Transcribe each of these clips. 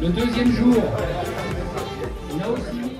Le deuxième jour, a aussi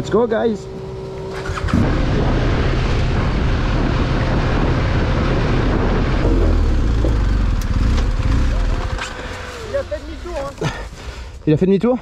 Let's go guys Il a fait demi-tour. Hein. Il a fait demi-tour?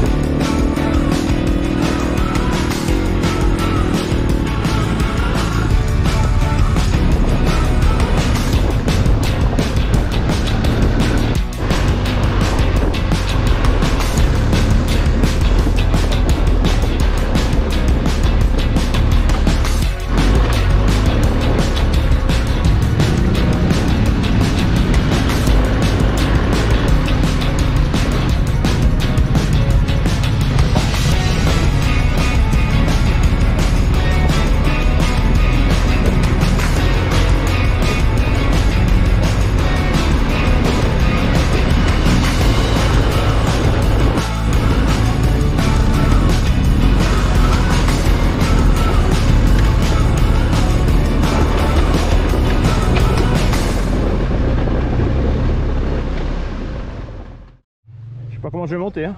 Je sais je vais monter hein.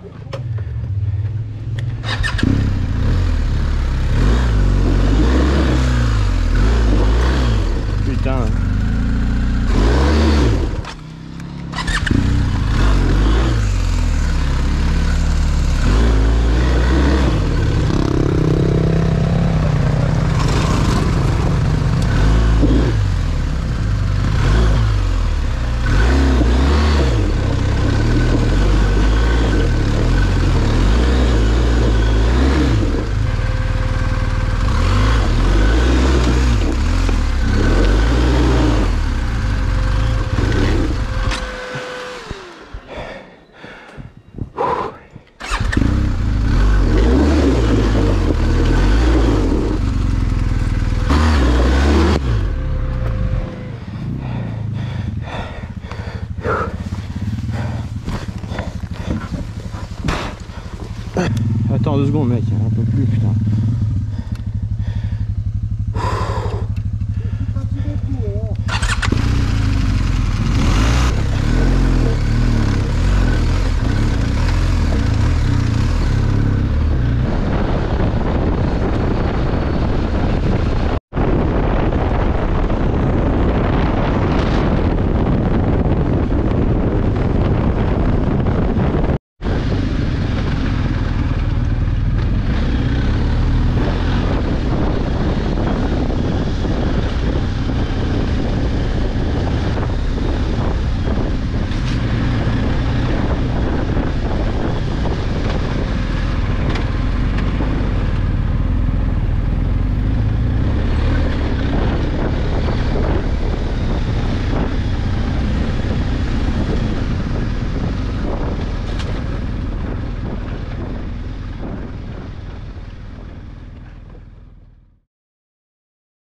Putain. Attends deux secondes mec, un peu plus putain.